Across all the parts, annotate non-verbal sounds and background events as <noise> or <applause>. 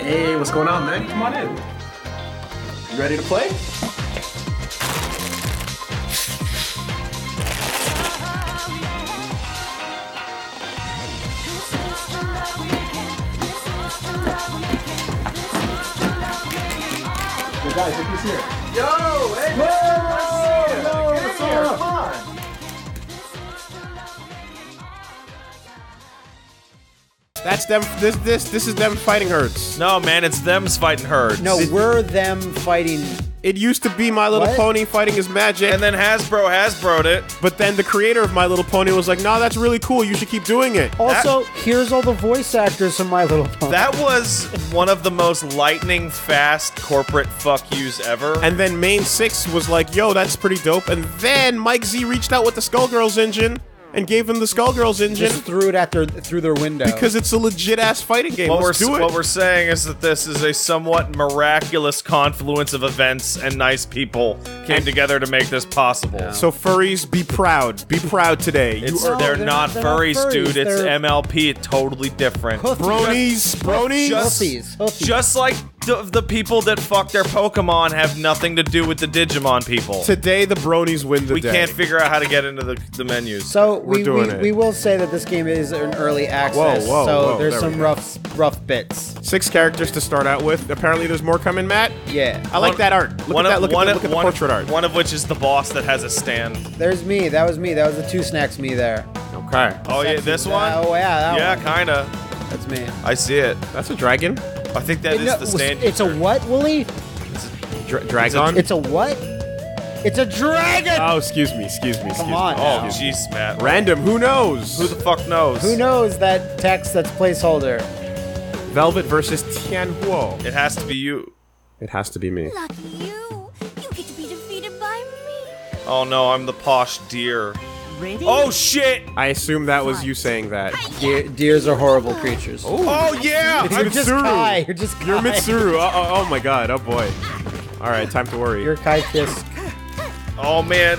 Hey, what's going on, man? Come on in. You ready to play? Guys, look who's here. Yo, hey, Whoa, That's them. This this this is them fighting herds. No, man, it's them's fighting herds. No, we're them fighting. It used to be My Little What? Pony fighting his magic, And then Hasbro Hasbro'd it. but then the creator of My Little Pony was like, "No, that's really cool. You should keep doing it." Also, here's all the voice actors from My Little Pony. That was one of the most lightning fast corporate fuck yous ever. And then Mane6 was like, "Yo, that's pretty dope." And then Mike Z reached out with the Skullgirls engine and gave him the Skullgirls engine just threw it at their through their window. because it's a legit ass fighting game. what we're do it. what we're saying is that this is a somewhat miraculous confluence of events and nice people came together to make this possible. so furries, be proud. Be proud today. You It's, are they're, they're not not- they're not furries, furries, dude. It's they're- MLP. Totally different. bronies, bronies. Just- Hoofies, hoofies. Just like the, the people that fuck their Pokemon have nothing to do with the Digimon people. Today, the bronies win the we day. can't figure out how to get into the, the menus. So We're we, doing we, it. we will say that this game is an early access. whoa, so whoa, there's there we some go. rough rough bits. Six characters to start out with. Apparently, there's more coming, Matt. Yeah. I like One- that art. Look one at that. Look, one at, the, look at the one- portrait art. One of which is the boss that has a stand. There's me. That was me. That was the two snacks me there. Okay, Oh yeah, this one. Oh yeah, that yeah, one. kinda. That's me. I see it. that's a dragon. I think that is No, the stand. It's a what, Wooly? Dra- dragon. It's a what? It's a dragon. oh, excuse me. Excuse me. Excuse Come on. Me. Oh now. jeez, Matt. Random. Who knows? Who the fuck knows? Who knows that text that's placeholder? Velvet versus Tianhuo. It has to be you. It has to be me. Lucky you. You get to be defeated by me. Oh no, I'm the posh deer. Ready? Oh shit! I assume that was you saying that. Deer, deers are horrible creatures. Oh yeah! It's You're Mitsuru. just Ky. You're just Ky. You're Mitsuru. Oh, oh, oh my god. Oh boy. All right, time to worry. You're Ky Kiske. Oh man.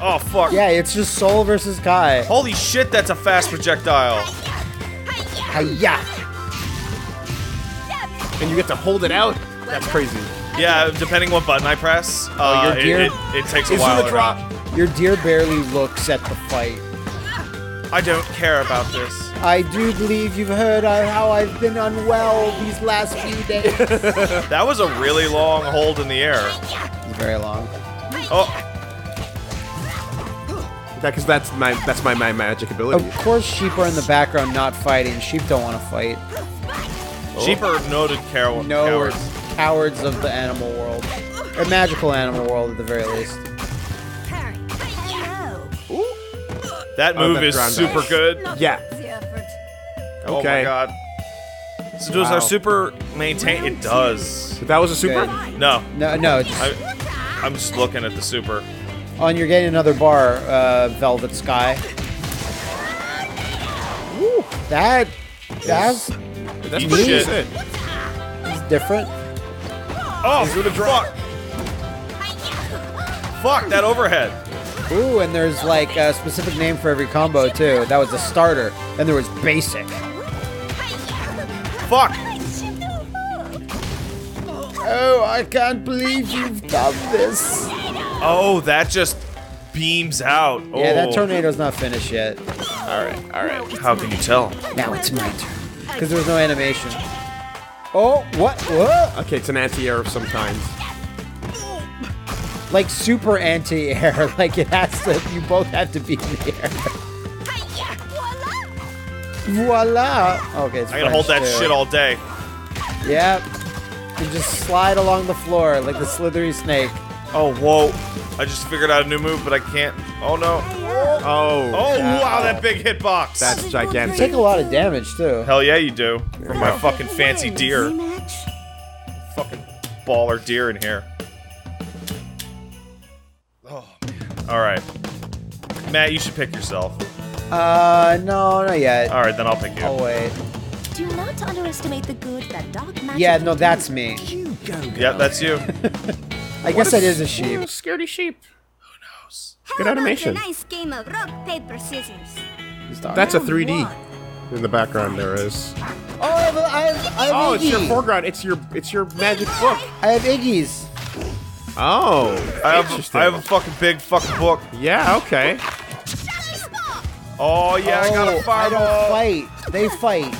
Oh fuck. Yeah, it's just Sol versus Ky. Holy shit, that's a fast projectile. Hiya. and you get to hold it out. That's crazy. Yeah, depending what button I press, uh, your it, it, it takes a Is while. the or drop? not. Your deer barely looks at the fight. I don't care about this. I do believe you've heard uh, how I've been unwell these last few days. <laughs> That was a really long hold in the air. Very long. Oh, Because that's my that's my, my magic ability. Of course, sheep are in the background not fighting. Sheep don't want to fight. sheep are noted cow- No, cowards. cowards of the animal world. Or magical animal world, at the very least. That move is ground super good. Yeah. Oh my Okay. god. So does Wow. our super maintain? It does. That was a super. Good. No, No, no. Just, I, I'm just looking at the super. oh, and you're getting another bar, uh, Velvet Sky. Woo, that that's That's pretty shit. good. different. Oh, fuck! Fuck that overhead. Ooh, and there's like a specific name for every combo too. That was a starter, and there was basic. Fuck! Oh, I can't believe you've done this. Oh, that just beams out. Oh. Yeah, that Oh. tornado's not finished yet. All right, all right. How can you tell? Now it's my turn. Because there was no animation. Oh, what? What? Okay, it's an anti-air of some kind. Like super anti-air. <laughs> Like it has to. You both have to be in the air. Voila. Okay, it's I gotta hold that too. shit all day. Yep. You just slide along the floor like the slithery snake. Oh, whoa. I just figured out a new move, but I can't. Oh, no. Oh. Oh, wow, that big hitbox. That's You gigantic. take a lot of damage too. Hell yeah, you do. From my fucking fancy deer. Fucking baller deer in here. All right. Matt, you should pick yourself. Uh, no, not yet. All right, then I'll pick you. Oh wait. Do not underestimate the good that dark magic Yeah, no, that's me. You go. Yep, that's you. <laughs> I guess that is a sheep. Scaredy sheep. Who How Good about animation. a nice game of rock, paper, scissors? That's a 3D. In the background, there is. Oh, have, I have, I have Oh, it's your Iggy. foreground. It's your it's your magic book. I have Iggy's. Oh, I have, interesting. I have a fucking big fucking book. yeah, okay. Oh yeah, I got Oh, a fireball. don't fight. They fight.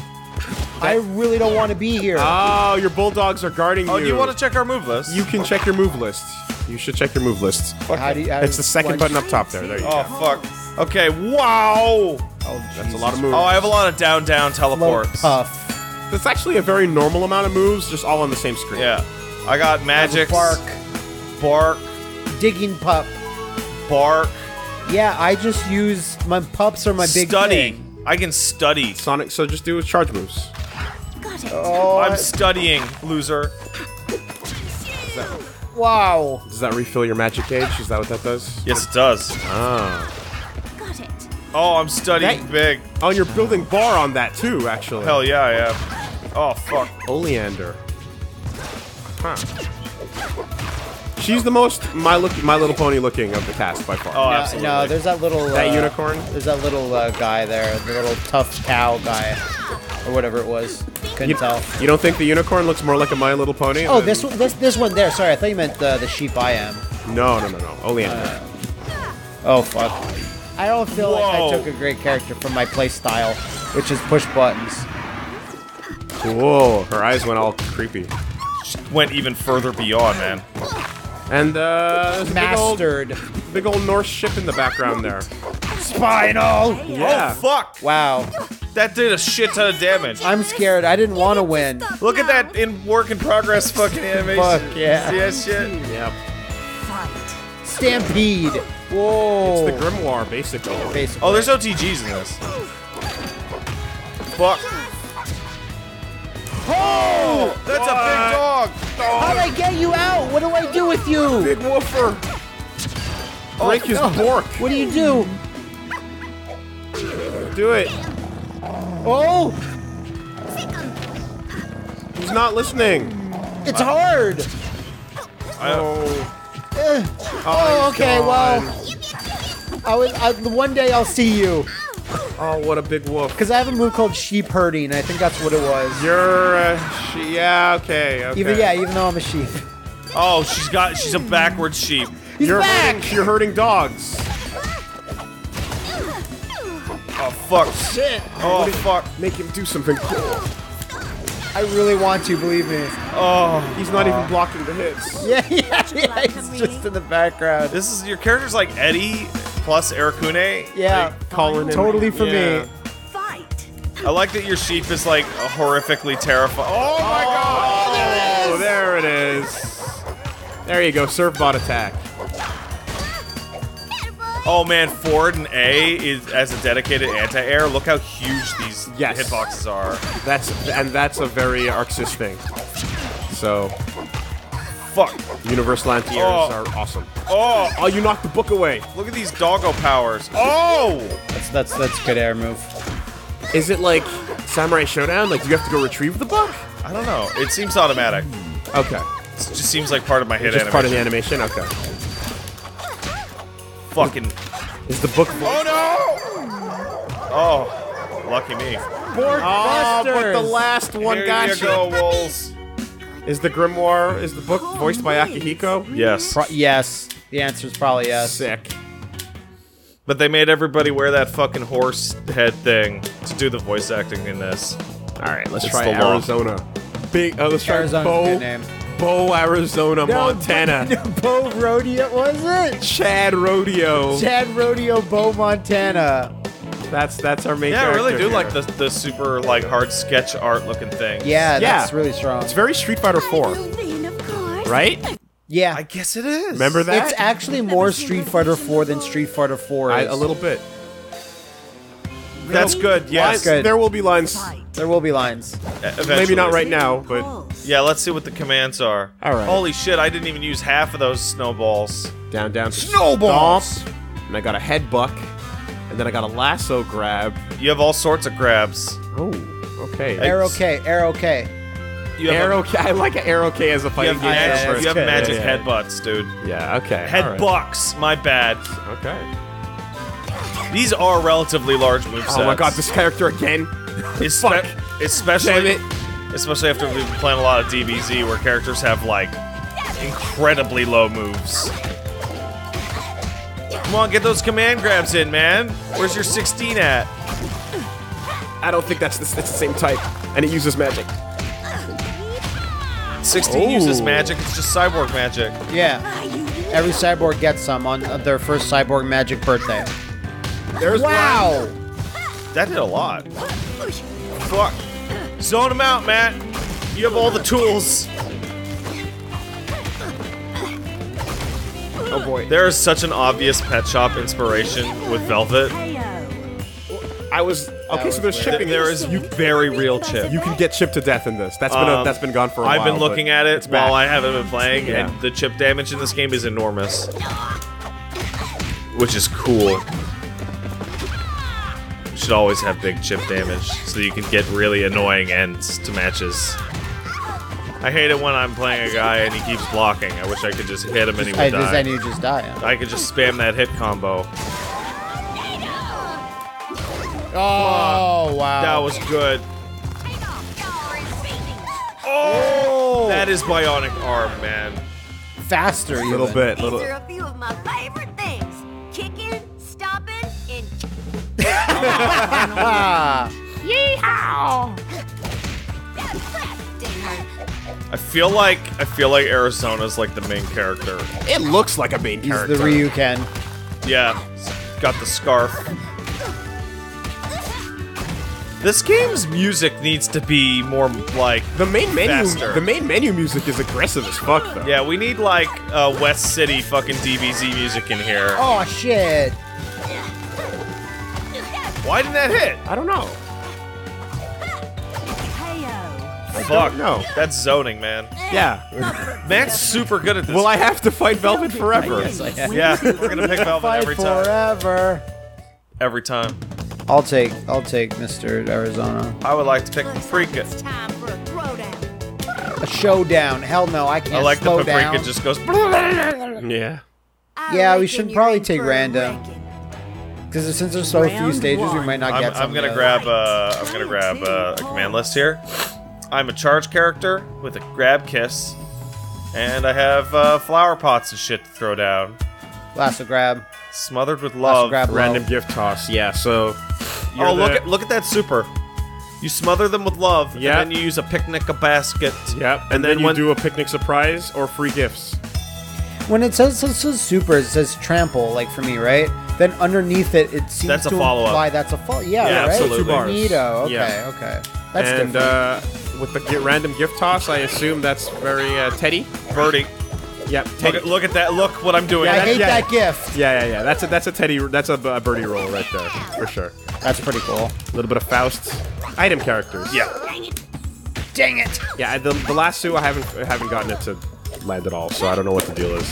I really don't want to be here. Oh, your bulldogs are guarding Oh, you. do you want to check our move list? You can check your move list. You should check your move list. How do you, how It's the second button up top there. There you Oh go. fuck. Okay. Wow. Oh, oh That's a lot of moves. Oh, I have a lot of down down Float teleports. puff. It's actually a very normal amount of moves, just all on the same screen. Yeah. I got magic. Bark. Bark. Digging pup. Bark. Yeah, I just use my pups are my big study. thing. I can study. Sonic. So just do his charge moves. Got it. Oh, I'm studying, loser. wow. Does that refill your magic gauge? Is that what that does? Yes, it does. Ah. Got it. Oh, I'm studying That- big. Oh, you're building bar on that too, actually. Hell yeah, I am. Oh fuck. Oleander. Huh. She's the most My look, My Little Pony looking of the cast by far. Oh, No, absolutely. no, there's that little that uh, unicorn. There's that little uh, guy there, the little tough cow guy, or whatever it was. Couldn't You, tell. you don't think the unicorn looks more like a My Little Pony? Oh, than- this one, this this one there. Sorry, I thought you meant uh, the sheep I am. No, no, no, no. Oleander. Oh fuck. I don't feel like I took a great character from my play style, which is push buttons. Whoa, her eyes went all creepy. She went even further beyond, man. And uh, there's a big old, Mastered. big old Norse ship in the background there. Spinal. Yeah. Oh fuck. Wow. That did a shit ton of damage. I'm scared. I didn't want to win. Look at that in work in progress fucking animation. Fuck yeah. See that shit? Yep. Fight. Stampede. Whoa. It's the Grimoire, basically. Basically. Oh, there's OTGs in this. Fuck. Oh, that's a big dog. How'd I get you out? What do I do with you? Big woofer. Break his bork. What do you do? Do it. Oh, He's not listening. it's hard. Oh. Eh. Oh, okay. Well, I was. I, one day I'll see you, <laughs> Oh, what a big wolf. because I have a move called sheep herding. I think that's what it was. You're, a she, yeah, okay, okay. Even yeah, even though I'm a sheep. Oh, she's got. She's a backwards sheep. He's You're back. hurting, you're hurting dogs. Oh fuck. Shit. Oh fuck. Make him do something cool. I really want to believe me. Oh, He's not even uh, blocking the hits. Yeah, <laughs> yeah, yeah. He's just in the background. this is your character's like Eddie plus Arakune. Yeah, Calling him. totally for Yeah. me. Fight. I like that your sheep is like horrifically terrifying. Oh my god. Oh, oh, there it is. There you go, surf bot attack. Oh man, Ford and A is as a dedicated anti-air. Look how huge these Yes. hitboxes are. That's and that's a very ArcSys thing. So Fuck. universal anti-airs Oh. are awesome. Oh, Oh, you knocked the book away. look at these doggo powers. Oh. That's that's that's a good air move. Is it like Samurai Showdown? Like, do you have to go retrieve the book? I don't know. It seems automatic. Hmm. Okay. It just seems like part of my hit Just animation. part of the animation? Okay. Fucking. Is the book. Oh no! Oh, lucky me. Bork Oh, ah, but the last one Here got you go, Wolves. Is the Grimoire, is the book voiced by Akihiko? Yes. Pro- yes, the answer is probably yes. Sick. But they made everybody wear that fucking horse head thing to do the voice acting in this. Alright, let's It's try the law. Arizona. Big, oh, let's try Arizona's a Bo, good name. Bo, Arizona, Montana. <laughs> Bo Rodeo was it? Chad Rodeo. Chad Rodeo Bo Montana. That's that's our main Yeah, I really do here. like the the super like hard sketch art looking thing. Yeah, Yeah. that's really strong. It's very Street Fighter 4, Then, of course. right? Yeah, I guess it is. Remember that? it's actually more Street Fighter 4 than Street Fighter 4 I, is. a little bit. That's good. Yes. Lines- good. There will be lines. There will be lines. Eventually. Maybe not right now, but Yeah, let's see what the commands are. All right. Holy shit! I didn't even use half of those snowballs. down, down. to Snowballs! stomp, And I got a head buck, and then I got a lasso grab. You have all sorts of grabs. Oh, okay. Arrow K, Arrow K. You have Arrow K. I like an arrow K as a You fighting have, game. magic, it's you have good. magic Yeah, yeah. headbutts, dude. Yeah. Okay. Head all right. bucks. My bad. Okay. These are relatively large movesets. Oh my god, this character again. Espe- <laughs> fuck. especially Damn it. Especially after we've been playing a lot of DBZ where characters have like incredibly low moves. Come on, get those command grabs in, man. Where's your 16 at? I don't think that's the, it's the same type, and it uses magic. 16 uses magic, it's just cyborg magic. Yeah. Every cyborg gets some on their first cyborg magic birthday. There's Wow! That did a lot. Fuck. Zone him out, Matt. You have all the tools. Oh boy. There is such an obvious pet shop inspiration with Velvet. I was okay. So there's shipping. There is you very real chip. You can get chipped to death in this. That's been a, Um, that's been gone for a I've while. been looking at it it's while I haven't been playing, Yeah. and the chip damage in this game is enormous. Which is cool. You should always have big chip damage so you can get really annoying ends to matches. I hate it when I'm playing a guy and he keeps blocking. I wish I could just hit him and he would I die. just, and you just die. I could just spam that hit combo. Oh, wow. That was good. Oh, that is bionic arm, man. faster, a little even. bit. These are a few of my favorite things. Kicking, stopping, and Ah, <laughs> I feel like I feel like Arizona's like the main character. It looks like a main he's character. the Ryuken. Yeah, got the scarf. This game's music needs to be more like The main menu. Faster. The main menu music is aggressive as fuck though. yeah. We need like uh, West City fucking DBZ music in here. Oh, shit. Why didn't that hit? I don't know. Fuck No. That's zoning, man. Yeah. Matt's super good at this. Will I have to fight Velvet forever? Yes, I am. Yeah, we're gonna pick Velvet Fight every time. forever. Every time. I'll take, I'll take Mr. Arizona. I would like to pick Paprika. It's time for a throwdown. A showdown. Hell no, I can't I like the slow Paprika down. just goes. <laughs> Yeah. I Yeah, we reckon should you're probably in take for a random. wrecking. Because since there's so few Round stages, we one. might not I'm, get I'm something gonna to- grab. Uh, I'm gonna grab uh, a command list here. I'm a charge character with a grab kiss, and I have uh, flower pots and shit to throw down. Lasso grab. Smothered with Lasso love. grab. Random low. gift toss. Yeah. So. you're Oh, look the- at look at that super. You smother them with love, Yeah. and then you use a picnic a basket. Yep. And, And then, then you when- do a picnic surprise or free gifts. When it says, says, says super, it says trample, like for me, right? Then underneath it, it seems That's a to follow-up. imply that's a follow. Yeah, Yeah, right. absolutely. Two bars. Neato. Okay, Yeah. okay. That's and different. uh, with the gi- random gift toss, I assume that's very uh, Teddy. Birdie. Yep. Look Teddy. at, look at that. Look what I'm doing. I hate yeah. that gift. Yeah, yeah, yeah. That's a that's a Teddy. That's a birdie roll right there for sure. That's pretty cool. A little bit of Faust. Item characters. yeah. Dang it! Yeah. The, the last two I haven't I haven't gotten it to land at all, so I don't know what the deal is.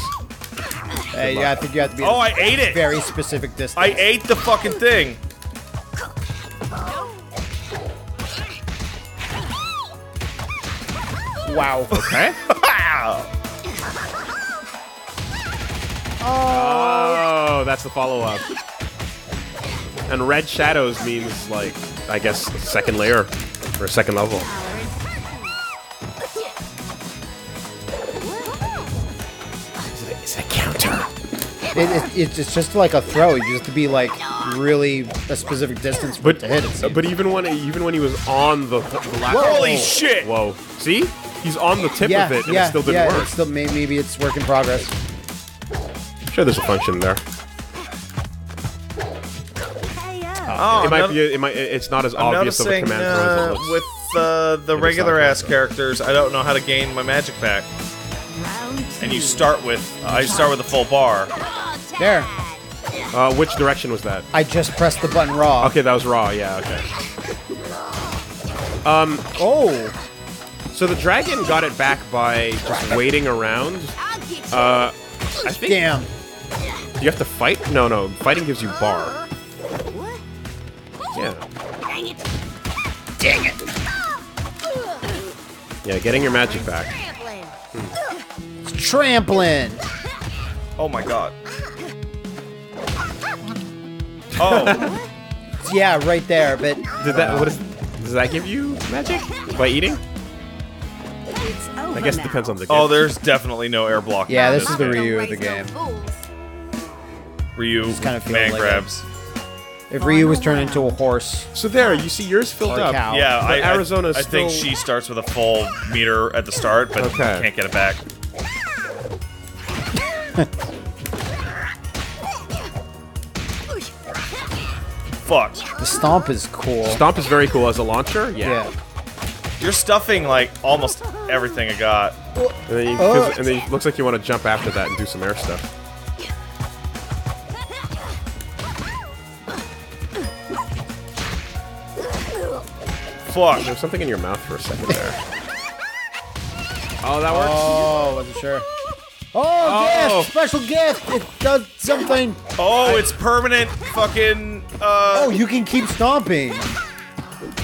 Hey, yeah, I think you have to be Oh, at I ate a it. very specific distance. I ate the fucking thing. Wow. Okay. oh, oh that's the follow up. And red shadows means like I guess second layer or second level. It's a counter. It, it, it's it's just like a throw. You just have to be like really a specific distance for But it to hit. It seems. but even when even when he was on the, the last Holy shit. Whoa! See, he's on the tip yeah, of it, and yeah, it still didn't yeah. work. It's still maybe it's work in progress. I'm sure there's a function there. Oh, it might I'm be. It might. It's not as I'm obvious of a command throw as uh, it with uh, the Maybe regular ass that. characters. I don't know how to gain my magic back. And you start with I start with a full bar. There, Uh, which direction was that? I just pressed the button raw. Okay, that was raw. Yeah. Okay. Um. Oh, So the dragon got it back by just waiting around. I'll get you. Uh, I think damn. you have to fight. No, no. Fighting gives you bar. Yeah. Dang it. Dang it. Yeah. Getting your magic back. Trampling. Trampling. Oh my god. <laughs> Oh, Yeah, right there. But Did that? What is? Does that give you magic by eating? It's over I guess it depends on the. Game. Oh, there's definitely no air block. Yeah, this is the game. Ryu of the game. fools. Ryu Just kinda man like grabs. If Ryu was turned into a horse, So there, you see yours filled up. cow. Yeah, But I, I- Arizona's I, think she starts with a full meter at the start, but Okay. can't get it back. <laughs> Fuck. the stomp is cool. Stomp is very cool as a launcher. Yeah. You're stuffing like almost everything I got. And then, you, 'cause- and then it looks like you want to jump after that and do some air stuff. Fuck. There's something in your mouth for a second there. oh, that works. Oh, wasn't sure. Oh, Oh. gift! Special gift! It does something. Oh, it's permanent fucking Oh, uh you can keep stomping.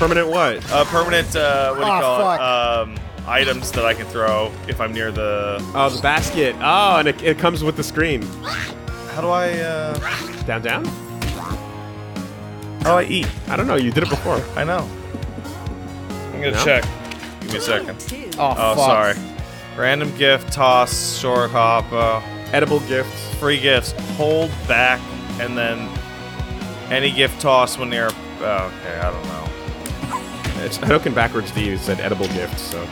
Permanent what? uh permanent uh what do you Oh, call fuck. it? Um items that I can throw if I'm near the Oh, the basket. Oh, and it, it comes with the screen. How do I uh Down, down? how do I eat? I don't know. You did it before. I know. I'm gonna No? check. Give me a second. Two. Oh, Oh, fuck. sorry. Random gift, toss, short hop, uh, Edible gifts. free gifts. Hold back, and then any gift toss when near. Oh, okay, I don't know. It's looking backwards to you. It said edible gifts. So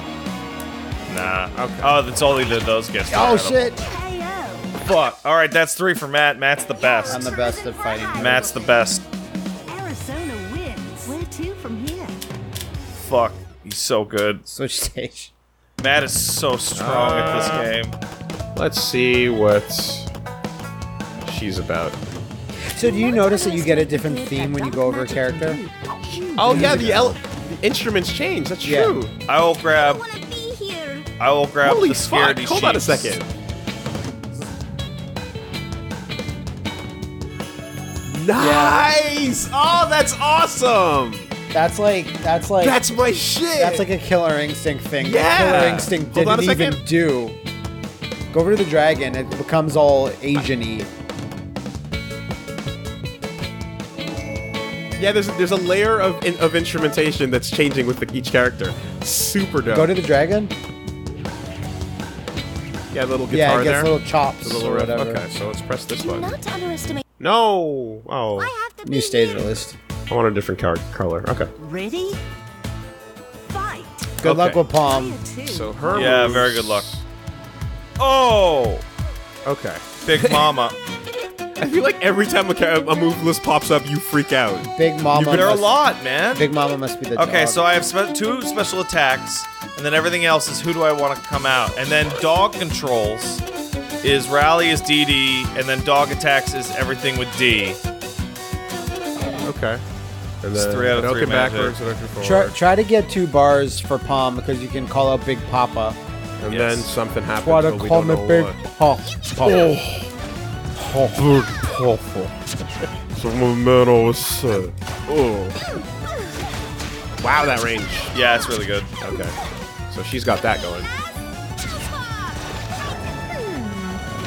Nah. Okay. Oh, that's only the, those gifts. Oh, are shit! KO. Fuck. All right, that's three for Matt. Matt's the best. I'm the best at fighting. Matt's the best. Arizona wins. Where to from here? Fuck. He's so good. Switch stage. Matt is so strong at Uh, this game. let's see what she's about. So, do you notice that you get a different theme when you go over a character? Oh yeah, the, el- the instruments change. That's Yeah. true. I will grab. wanna be here. I will grab Holy the fuck! scaredy Hold on a sheeps. second. Nice! Oh, that's awesome! That's like that's like That's my shit. that's like a Killer Instinct thing. that Yeah. Killer Instinct Hold on didn't a even second. do. Go over to the dragon. It becomes all Asian-y. Yeah. There's there's a layer of in, of instrumentation that's changing with the, each character. Super dope. Go to the dragon. yeah, little Yeah, guitar it gets there. little chops A little or riff. whatever. Okay, so let's press this Do button. not underestimate. No. Oh, I have to New stage here. list. I want a different car- color. Okay. Ready? Fight. Good luck with Pom. So her. Yeah, moves- very good luck. Oh, Okay. Big Mama. <laughs> I feel like every time a, a move list pops up, you freak out. Big Mama. there are a must- lot, man. Big Mama must be the Okay, dog. so I have spe- two special attacks, and then everything else is who do I want to come out. And then dog controls is rally is DD, and then dog attacks is everything with D. Okay. And It's then three out of three Hadouken magic. backwards, Hadouken forward. Try, try to get two bars for Pom because you can call out Big Papa. and Yes. then something happens. Try to but we call don't me know Big what. Papa. Big Papa. Some of man always said. Oh. Wow, that range. Yeah, it's really good. Okay. So she's got that going.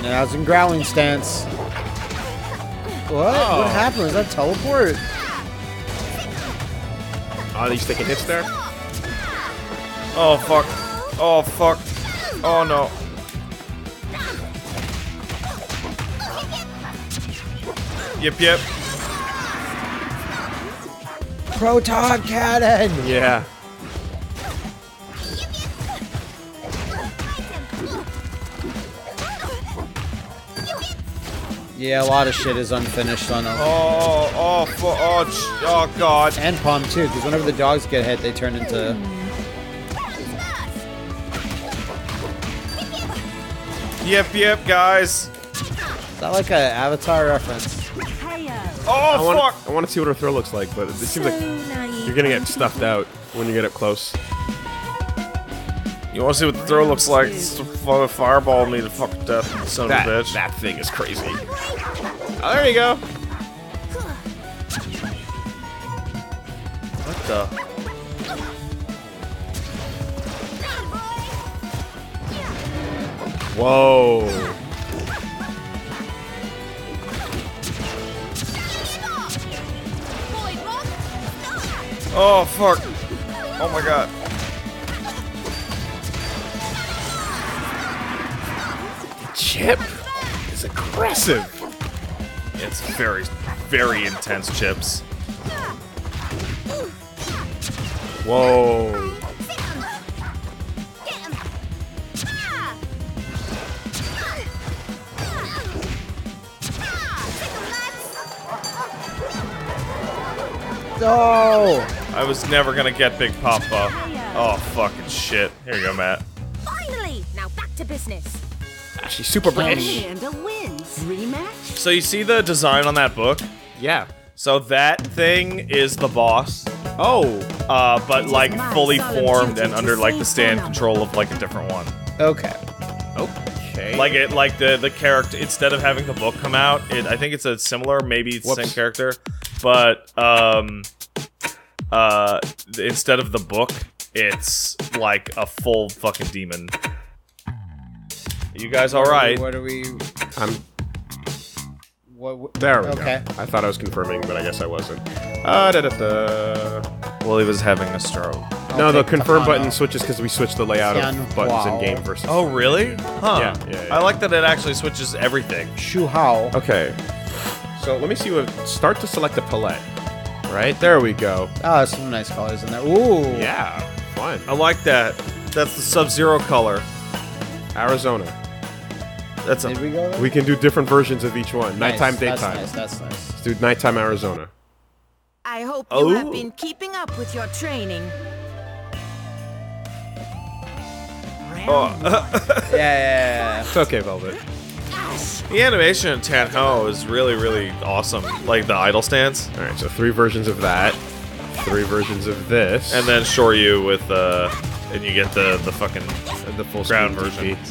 Now it's in growling stance. What? Oh. What happened? Was that teleport? Are these taking hits there? Oh fuck. Oh fuck. Oh no. Yep, yep. Proton cannon! Yeah. Yeah, a lot of shit is unfinished on them. Oh, oh, fu- oh, oh, god. And Pom too, because whenever the dogs get hit, they turn into. Yep, yep, guys. Is that like a Avatar reference? KO. I Oh, want, fuck. I want to see what her throw looks like, but it seems like naive. you're gonna get stuffed out when you get up close. You want to see what the throw looks like? It's a fu- fireball me to fuck death, son That, of a bitch. that thing is crazy. Oh, there you go. What the? Whoa. Oh, fuck. Oh my god. chip is aggressive. It's very, very intense chips. Whoa. No. I was never gonna get Big Papa. Oh, fucking shit. Here you go, Matt. Finally! Now back to business. Ah, She's super British. Amanda wins. Rematch? So you see the design on that book? Yeah. So that thing is the boss, Oh. uh, but like fully formed and under like the stand Anna. control of like a different one. Okay. Okay. Like it, like the the character instead of having the book come out, it I think it's a similar, maybe it's the same character, but um, uh, instead of the book, it's like a full fucking demon. You guys all right? What are we? I'm What? what there. We Okay. go. I thought I was confirming, but I guess I wasn't. Uh, da, da, da. Well, he was having a stroke. No, the confirm Kahana. button switches because we switched the layout of Tian buttons in game versus. Oh, really? Huh. Yeah, yeah, yeah. I like that it actually switches everything. Shu Hao. Okay. So let me see what. Start to select a palette. Right there we go. Ah, some nice colors in there. Ooh. Yeah, fun. I like that. That's the Sub-Zero color. Arizona. That's a Did we go there? We can do different versions of each one. Nice, Nighttime, That's daytime. nice. That's nice. Let's do nighttime Arizona. I hope you Oh. have been keeping up with your training. Oh, <laughs> Yeah, yeah, yeah. It's okay, Velvet. The animation in Tianhuo is really, really awesome. Like the idle stance, All right, so three versions of that, three versions of this, and then Shoryu with uh, and you get the the fucking. and the full ground version. defeat.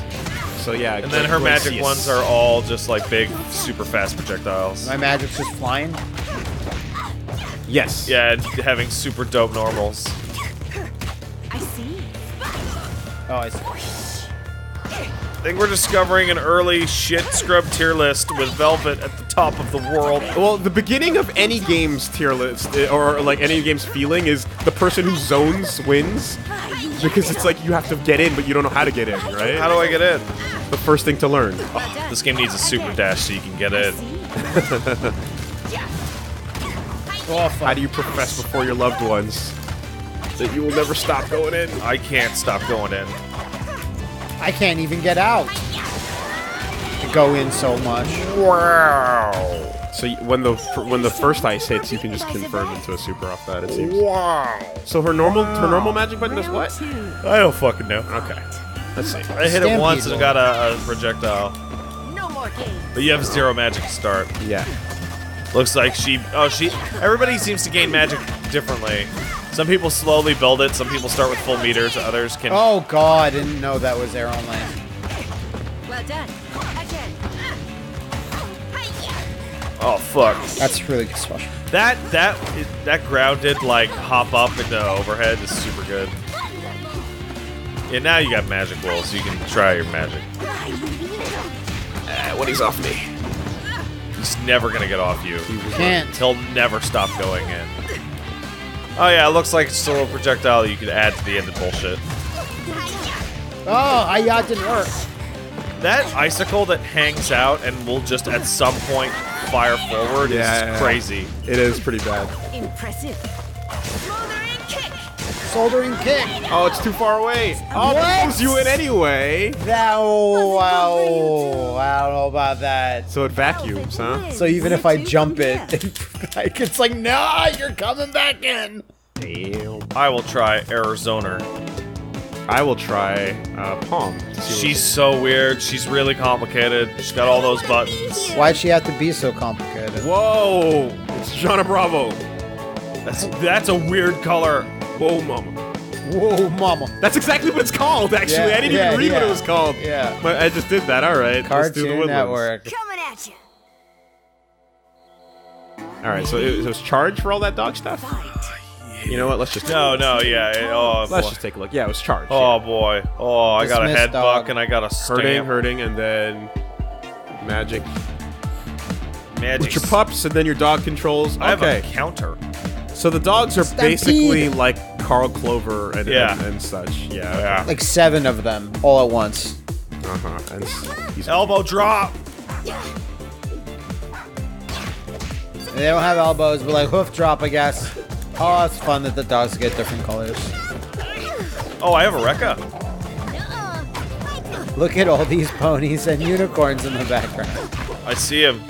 So yeah, And then her magic Glacius. ones are all just like big, super fast projectiles. My magic's just flying. yes. Yeah, and having super dope normals. I see. Oh, I see. I think we're discovering an early shit scrub tier list with Velvet at the top of the world. Well, the beginning of any game's tier list, eh, or like any game's feeling, is the person who zones wins. Because it's like you have to get in, but you don't know how to get in, right? How do I get in? the first thing to learn. This game needs a super dash so you can get in. Oh, <laughs> How do you profess before your loved ones that you will never stop going in? I can't stop going in. I can't even get out. I go in so much. Wow. So when the when the first ice hits, you can just confirm into a super off that. It seems. Wow. So her normal her normal magic button does what? I don't fucking know. Okay. Let's see. I hit it once and got a, a projectile. No more games. But you have zero magic to start. Yeah. Looks like she. Oh, she. Everybody seems to gain magic differently. Some people slowly build it. Some people start with full meters. Others can. Oh god, I didn't know that was air only. Well done. Again. Oh fuck. That's really good special. That that that grounded like hop up into overhead is super good. Yeah, now you got magic will, so you can try your magic. Uh, what he's off me. He's never gonna get off you. He Can't. He'll never stop going in. Oh yeah, it looks like it's still a projectile you could add to the end of bullshit. Oh, I yacht didn't work. That icicle that hangs out and will just at some point fire forward Yeah, is yeah, yeah. crazy. It is pretty bad. Impressive. Smoldering kick. Soldering kick. Oh, it's too far away. Oh, that What? moves you in anyway. That, oh, wow. I don't know about that. So it vacuums, huh? So even if I jump it, <laughs> it's like, nah, you're coming back in. Damn. I will try Arizona. I will try uh, Pom. To see what She's so weird. She's really complicated. She's got all those buttons. Why'd she have to be so complicated? Whoa! It's Johnny Bravo. That's that's a weird color. Whoa, mama. Whoa, mama. That's exactly what it's called, actually. Yeah, I didn't yeah, even read what yeah. it was called. Yeah. But I just did that. All right. Let's do the Cartoon Woodlands. Network. Coming at you. All right. So it, it was charged for all that dog stuff. You know what? Let's just No, no, yeah. it- oh, Let's boy. just take a look. Yeah, it was charged. oh boy. Oh, I got a Dismiss head dog. buck and I got a hurting, stamp. hurting, and then magic. Magic. With your pups, and then your dog controls. I have okay. a counter. So the dogs are Stampede. basically like Carl Clover and, Yeah. and, and such. Yeah. Yeah. Like seven of them all at once. Uh huh. And s- he's Elbow drop. They don't have elbows, but like hoof drop, I guess. Oh, it's fun that the dogs get different colors. Oh, I have a Rekka. Look at all these ponies and unicorns in the background. I see him.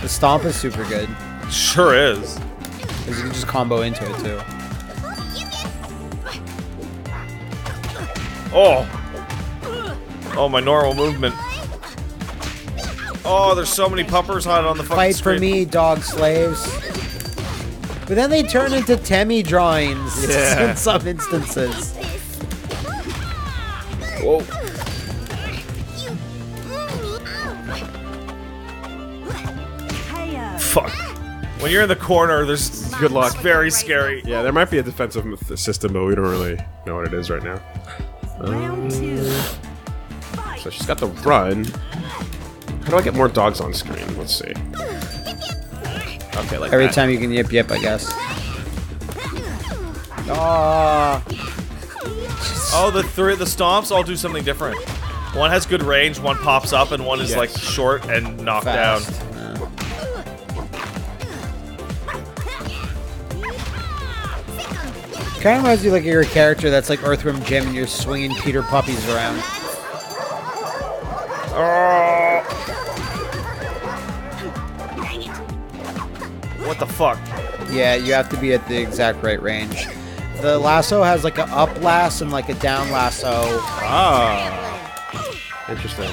The stomp is super good. Sure is. Because you can just combo into it too. Oh. Oh, my normal movement. Oh, there's so many puppers on on the fucking Fight screen. for me, dog slaves. But then they turn into Temmie drawings <laughs> Yeah. in some instances. Whoa. Fuck. When you're in the corner, there's Good luck. It's very scary. Yeah, there might be a defensive m- system, but we don't really know what it is right now. Round two. Um, so she's got the run. How do I get more dogs on screen? Let's see. Okay, like Every that. time you can yip yip, I guess. Ah, Oh, the three the stomps all do something different. One has good range, one pops up, and one is Yes. like short and knocked fast. down. Kind of reminds you like you're a character that's like Earthworm Jim and you're swinging Peter puppies around. What the fuck? Yeah, you have to be at the exact right range. The lasso has like a up lasso and like a down lasso. Ah. Interesting.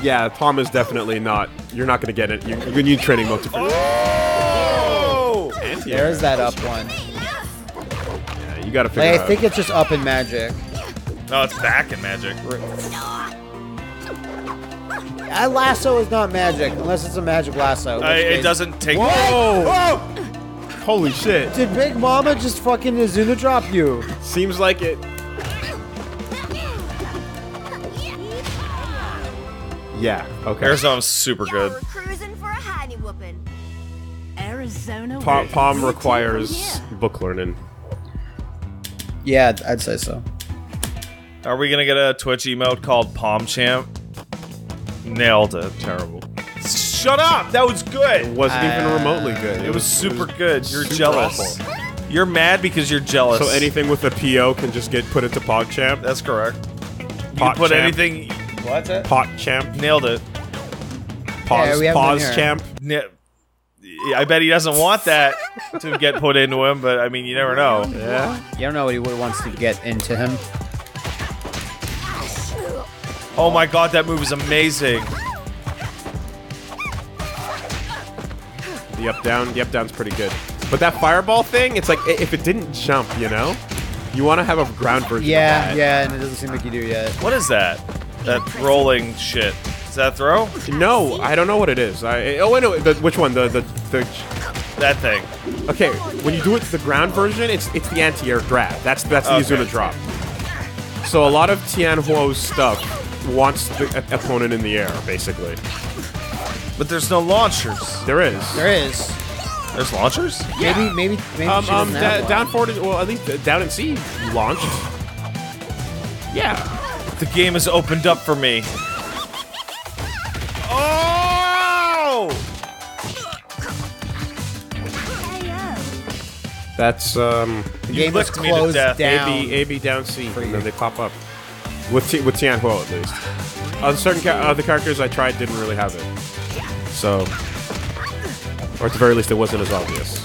Yeah, Pom is definitely not. You're not gonna get it. You, you need training mode to. Oh! There's that up one. Yeah, you gotta figure Like, out. I think it's just up in magic. No, it's back in magic. A lasso is not magic unless it's a magic lasso. I, which it is- doesn't take. Whoa! Holy shit! Did Big Mama just fucking Izuna drop you? Seems like it. Yeah. Okay. Arizona's super good. We're cruising for a honey whooping. Arizona. Pa- wins. Pom requires book learning. Yeah, I'd say so. Are we gonna get a Twitch emote called Pom Champ? Nailed it. Terrible. Shut up! That was good. It wasn't even Uh, remotely good. It was super good. You're super jealous. awful. You're mad because you're jealous. So anything with a PO can just get put into PogChamp. That's correct. You Pot can put champ. anything. What's it? Pot champ. Nailed it. Pause. we have one pause here. champ. Na- I bet he doesn't want that to get put into him, but I mean, you never know. Yeah. You don't know what he would wants to get into him. Oh my god, that move is amazing. The up down. The up down's pretty good. But that fireball thing, it's like if it didn't jump, you know, you want to have a ground version. Yeah, of that. yeah, yeah, and it doesn't seem like you do yet. What is that? That rolling shit. Is that throw? No, I don't know what it is. I oh wait, no, the, which one? The the the. That thing. Okay, when you do it the ground version, it's it's the anti-air grab. That's that's the Okay. Izuna drop. So a lot of Tian Huo's stuff wants the opponent in the air, basically. But there's no launchers. There is. There is. There's launchers? Maybe, maybe, maybe Um, um, da- down forward, is- well, at least uh, down in C launched. Yeah. The game has opened up for me. Oh! That's um, The You game was licked me to death. down. AB, AB down C, and then they pop up. With T- with Tian Huo at least. Other certain ca- other characters I tried didn't really have it. So, or at the very least, it wasn't as obvious.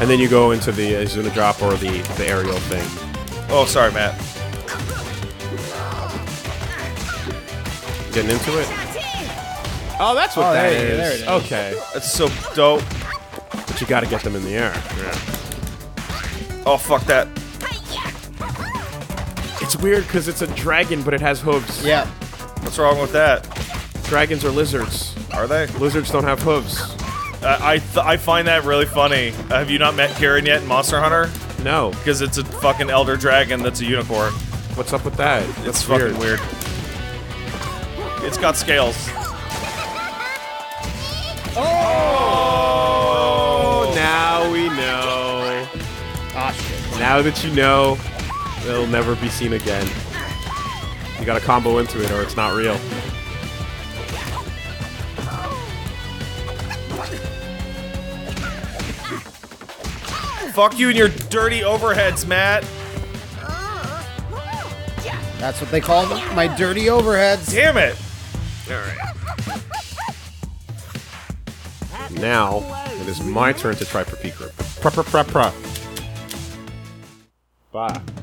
And then you go into the Izuna drop or the the aerial thing. Oh, sorry, Matt. Getting into it. Oh, that's what Oh, that there you- is. there it is. Okay, That's so dope. but you got to get them in the air. Oh, fuck that. It's weird because it's a dragon, but it has hooves. Yeah. What's wrong with that? Dragons are lizards. Are they? Lizards don't have hooves. Uh, I th I find that really funny. Uh, have you not met Kirin yet in Monster Hunter? No. Because it's a fucking elder dragon that's a unicorn. What's up with that? It's That's fucking weird. It's got scales. Oh, now we know. Ah, shit. Now that you know, it'll never be seen again. You gotta combo into it or it's not real. Fuck you and your dirty overheads, Matt. That's what they call them, my dirty overheads. Damn it. Alright. Now, it is my turn to try Paprika. Pra pra pra pra. Ba.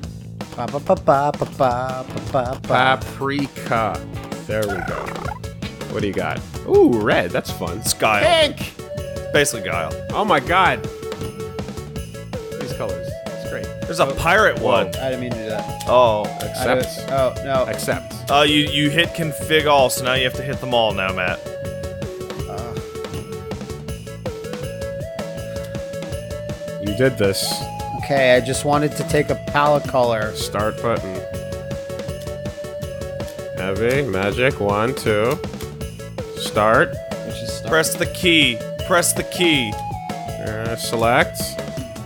Paprika. There we go. What do you got? Ooh, red. That's fun. It's Guile. Pink. Basically Guile. Oh my god. These colors. It's great. There's a pirate one. I didn't mean to do that. Oh. I Accept. did- Oh no. Accept. Uh, you, you hit config all, so now you have to hit them all now, Matt. You did this. Okay, I just wanted to take a palette color. Start button. Heavy. Magic. One, two. Start. Which is start. Press the key. Press the key. Uh, select.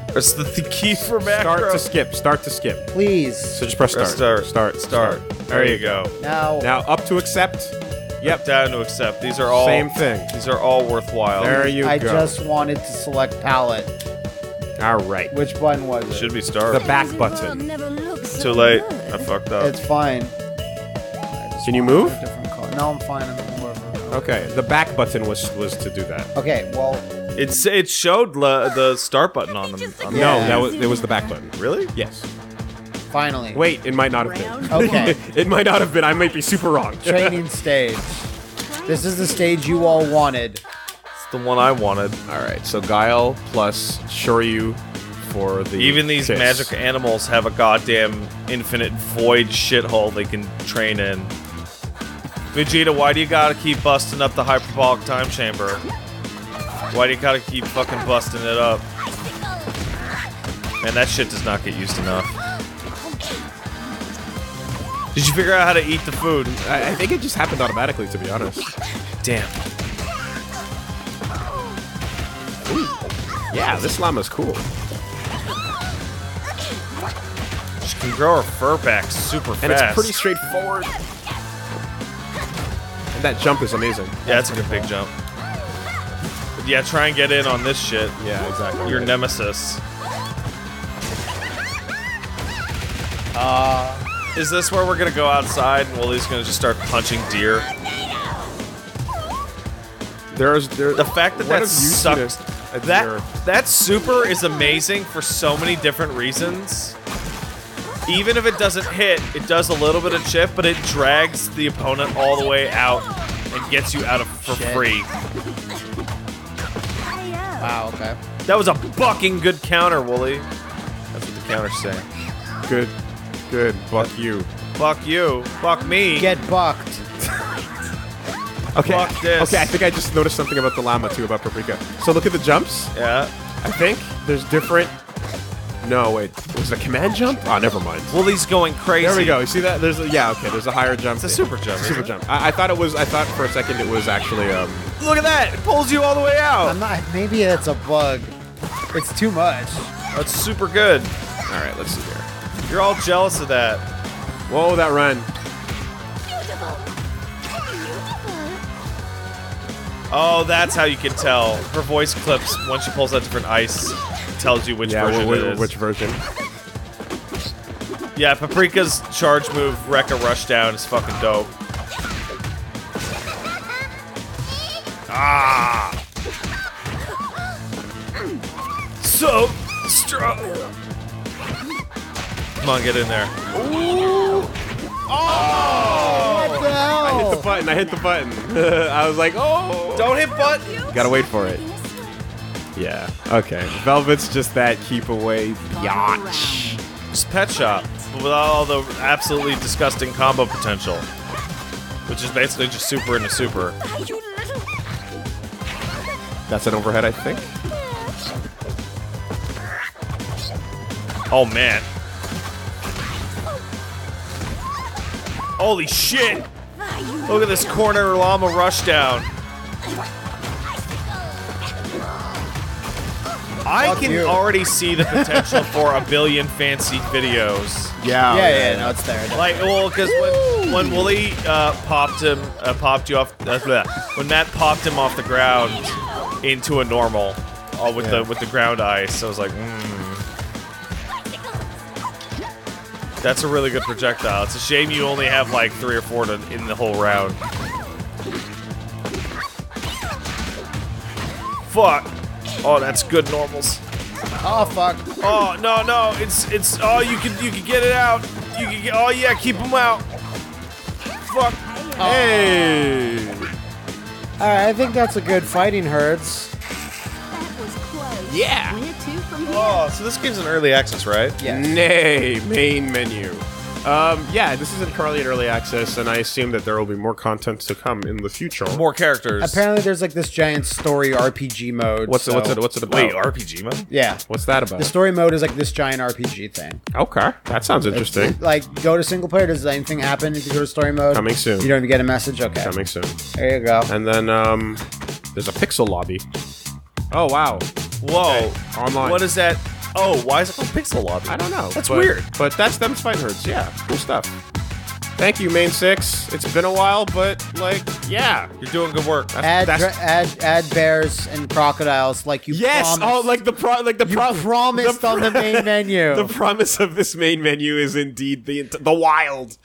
Press the, the key for macro. Start to skip. Start to skip. Please. So just press start. Press start. Start. Start. There you go. Now. Now up to accept. Yep. Down to accept. These are all Same thing. These are all worthwhile. There you I go. I just wanted to select palette. All right. Which button was it? Should be start. The back button. Too late. I fucked up. It's fine. I just Can you wanted move? A different color. No, I'm fine. I'm wherever. Okay. The back button was was to do that. Okay, well, It's it showed la- the start button on them. on Yeah. No, that was it was the back button. Really? Yes. finally. Wait, it might not have been. Okay. <laughs> it might not have been. I might be super wrong. Training stage. This is the stage you all wanted. The one I wanted. All right. So Guile plus Shoryu for the Even these kiss. magic animals have a goddamn infinite void shithole they can train in. Vegeta, why do you gotta keep busting up the hyperbolic time chamber? Why do you gotta keep fucking busting it up? Man, that shit does not get used enough. Did you figure out how to eat the food? I, I think it just happened automatically, to be honest. Damn. Yeah, this llama's cool. She can grow her fur back super fast. And it's pretty straightforward. And that jump is amazing. Yeah, that's a good big jump. But yeah, try and get in on this shit. Yeah, exactly. Your nemesis. Uh, Is this where we're gonna go outside and Woolie's gonna just start punching deer? There's there, The fact that that sucks. A- a That deer? that super is amazing for so many different reasons. Even if it doesn't hit, it does a little bit of chip, but it drags the opponent all the way out and gets you out of for Shit. free. wow, okay. That was a fucking good counter, Woolie. That's what the counters say. good, good. Fuck you. Fuck you. Fuck me. Get bucked. Okay. Fuck this. Okay, I think I just noticed something about the llama too about paprika. So look at the jumps. yeah. I think there's different. No, wait. Was it a command jump? Oh, never mind. Woolie's going crazy. There we go. You see that? There's a, yeah. Okay. There's a higher jump. It's a super jump, Super isn't jump. I, I thought it was. I thought for a second it was actually. Um. Look at that! It pulls you all the way out. I'm not. Maybe it's a bug. It's too much. That's super good. All right. Let's see here. You're all jealous of that. Whoa, that run. Oh, that's how you can tell. Her voice clips once she pulls out different ice. Tells you which yeah. version wh- it is. which version? Yeah, Paprika's charge move, Rekka Rushdown, is fucking dope. Ah! So strong. Come on, get in there. What the button. I hit the button. <laughs> I was like, oh. Don't hit button. Gotta wait for it. Yeah. Okay. Velvet's just that keep away yacht. Just pet shop, with all the absolutely disgusting combo potential, which is basically just super into super. That's an overhead, I think. Oh man. Holy shit! Look at this corner llama rush down. I can you. already see the potential for a billion fancy videos. Yeah, yeah, oh, yeah. yeah no, it's there. Like, well, because when, when Woolie uh, popped him, uh, popped you off. Uh, when Matt popped him off the ground into a normal, uh, with yeah. the with the ground ice, I was like, mm. That's a really good projectile. It's a shame you only have like three or four to, in the whole round. Fuck. Oh, that's good normals. Oh fuck. Oh no no! It's it's oh you can you can get it out. You can get oh yeah keep them out. Fuck. Oh. Hey. All right, I think that's a good fighting herds. That was close. Yeah. Where to from here? Oh, so this game's an early access, right? Yeah. Nay, main menu. Um, yeah, this is in currently in early access, and I assume that there will be more content to come in the future. More characters. Apparently, there's like this giant story RPG mode. What's it? What's it? What's it about? Wait, RPG mode? Yeah. What's that about? The story mode is like this giant RPG thing. Okay, that sounds interesting. Like, go to single player. Does anything happen if you go to story mode? Coming soon. You don't even get a message. Okay. Coming soon. There you go. And then um, there's a pixel lobby. Oh wow, Whoa. Okay, online. What is that? Oh, why is it called Pixel Lobby? I don't know. That's but- weird. But that's Them's Fightin' Herds. Yeah, cool stuff. Thank you, Mane6. It's been a while, but like, yeah. You're doing good work. Add, That's- dra- add add bears and crocodiles like you Yes. Oh, promised. Oh, like the pro, like the you pro- promised the on the main menu. <laughs> The promise of this main menu is indeed the the wild.